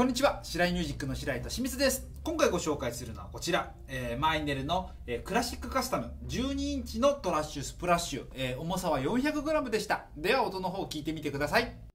こんにちは。白井ミュージックの白井と清水です。今回ご紹介するのはこちら、えーマイネルの、えークラシックカスタム。12インチのトラッシュスプラッシュ、えー重さは 400g でした。では音の方を聞いてみてください。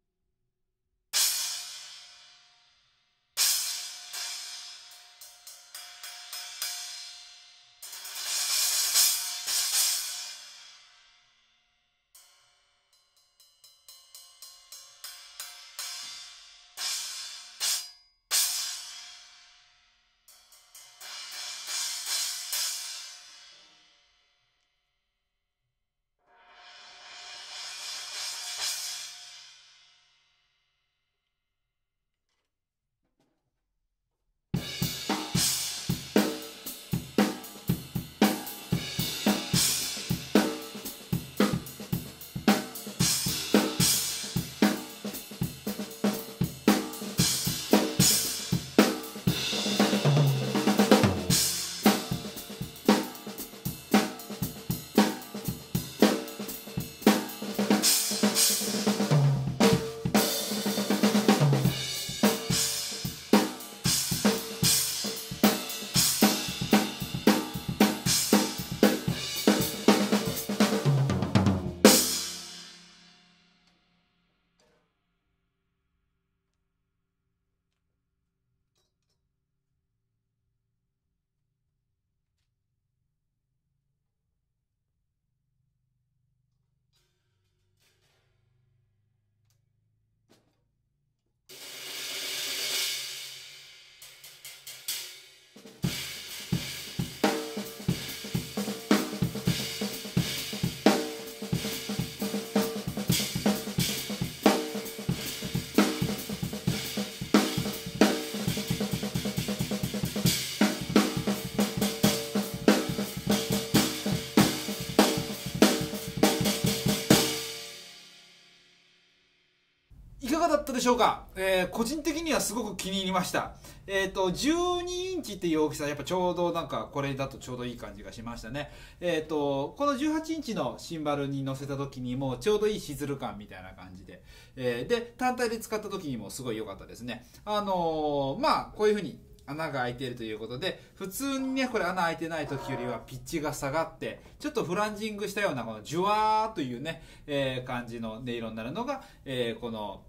いかがだったでしょうか、えー個人的にはすごく気に入りました。えっ、と、12インチっていう大きさ、やっぱちょうどなんかこれだとちょうどいい感じがしましたね。えっ、と、この18インチのシンバルに乗せた時にもちょうどいいシズル感みたいな感じで、えーで、単体で使った時にもすごい良かったですね。あのまあ、こういう風に穴が開いているということで普通にねこれ穴開いてない時よりはピッチが下がってちょっとフランジングしたようなこのジュワーというね、えー感じの音色になるのが、えーこの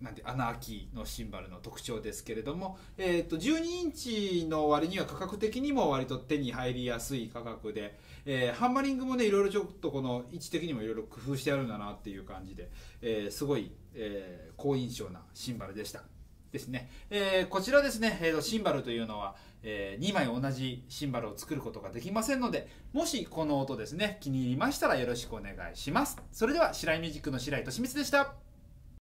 なんて穴開きのシンバルの特徴ですけれども、えー、と12インチの割には価格的にも割と手に入りやすい価格で、えーハンマリングもねいろいろちょっとこの位置的にもいろいろ工夫してあるんだなっていう感じで、えーすごい、え好印象なシンバルでした。ですね、えーこちらですね、えーシンバルというのは、え2枚同じシンバルを作ることができませんのでもしこの音ですね気に入りましたらよろしくお願いします。それでは白井ミュージックの白井と清水でした。